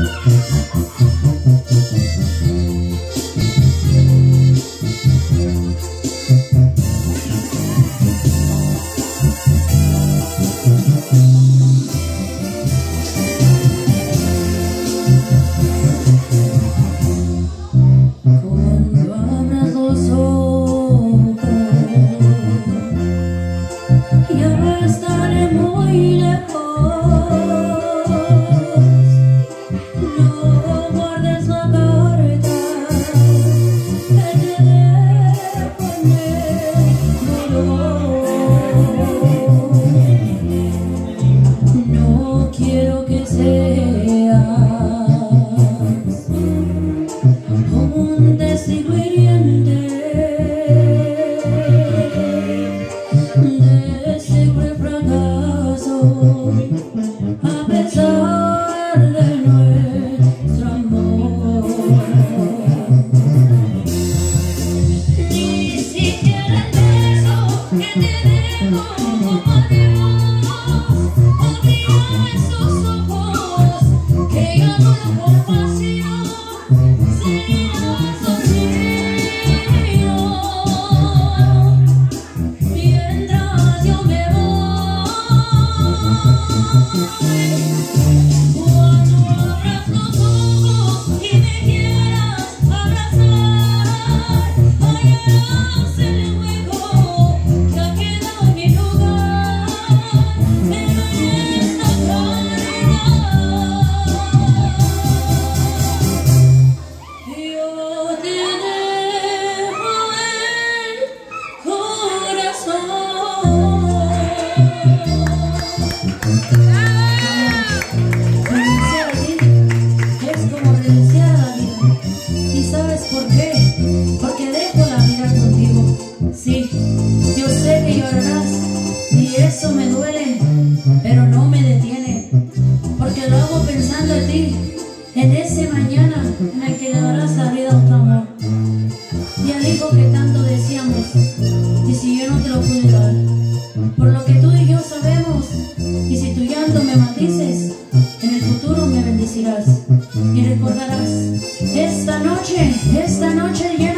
Mm-hmm. quiero que seas como un testigo hiriente de fracaso a pesar de en ese mañana en el que le darás la vida a otro amor. Y si tu llanto me maldices, en el futuro me bendecirás y recordarás esta noche, esta noche amor.